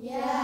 Yeah.